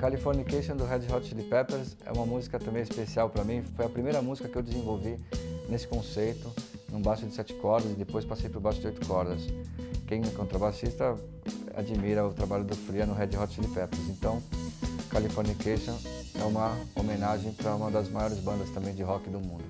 Californication do Red Hot Chili Peppers é uma música também especial para mim. Foi a primeira música que eu desenvolvi nesse conceito, num baixo de sete cordas e depois passei para o baixo de oito cordas. Quem é contrabaixista admira o trabalho do Fria no Red Hot Chili Peppers. Então, Californication é uma homenagem para uma das maiores bandas também de rock do mundo.